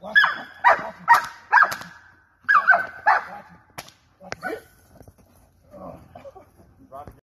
Watch it.